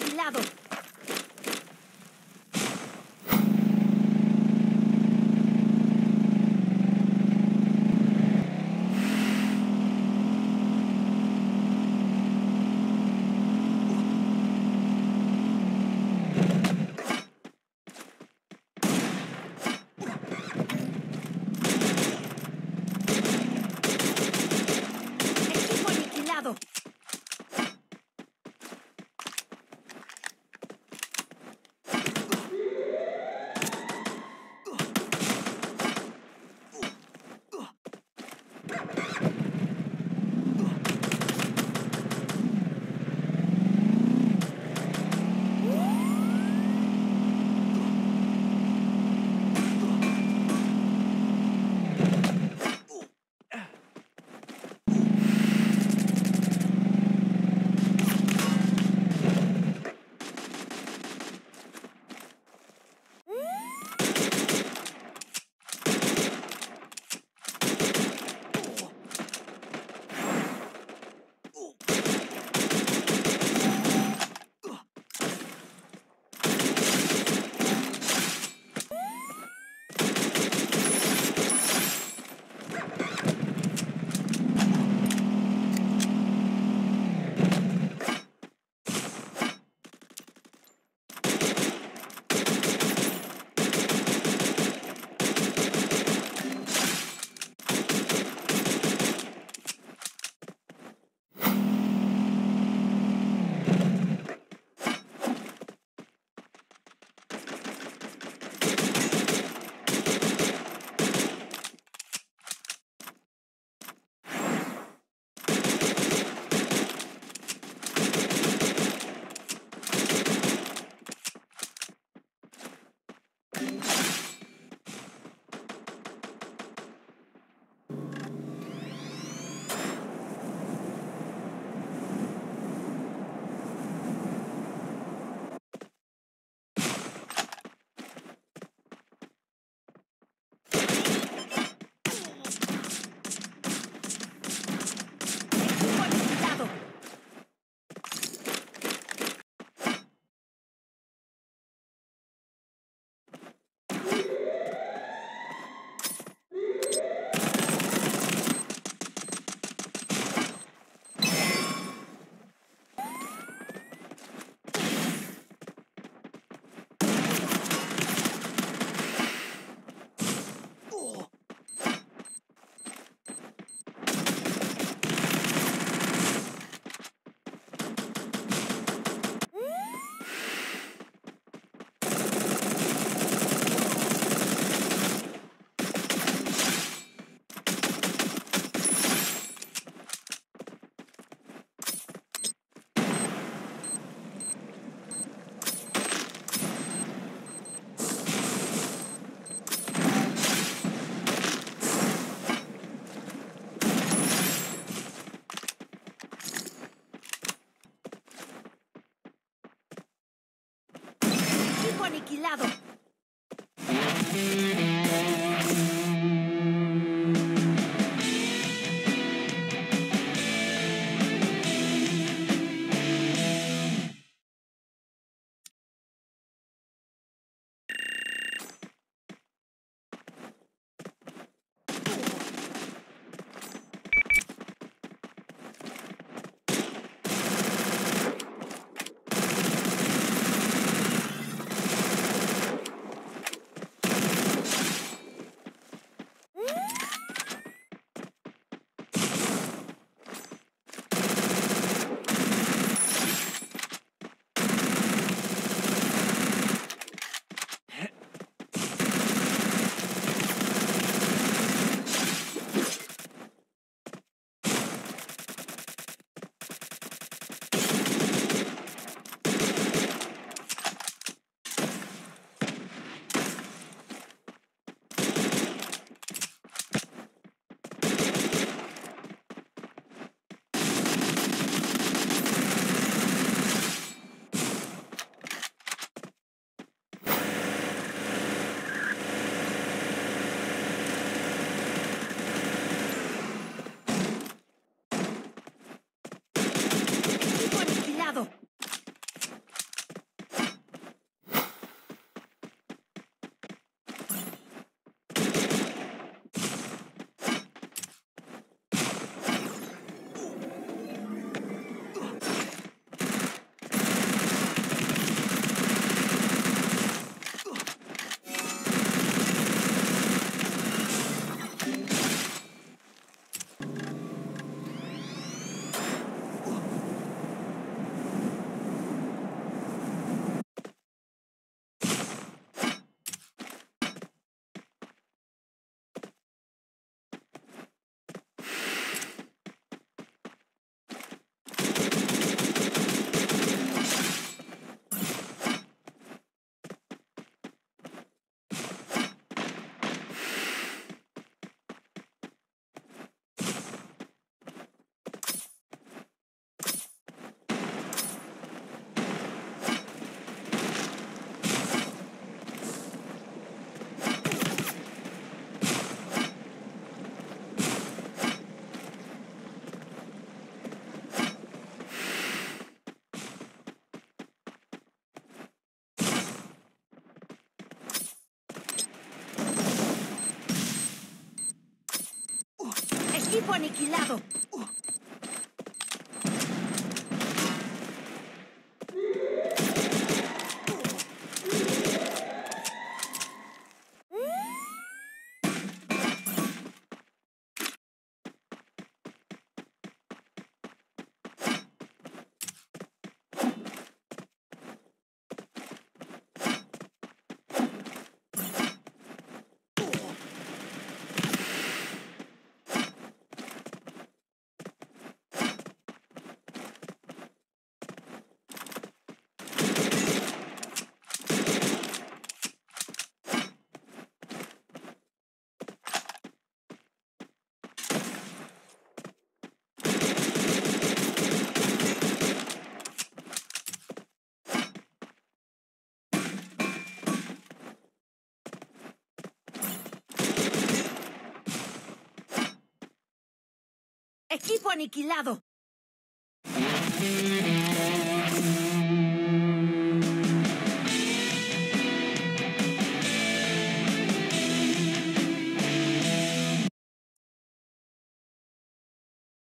aniquilado. Aniquilado. Equipo aniquilado. Equipo aniquilado.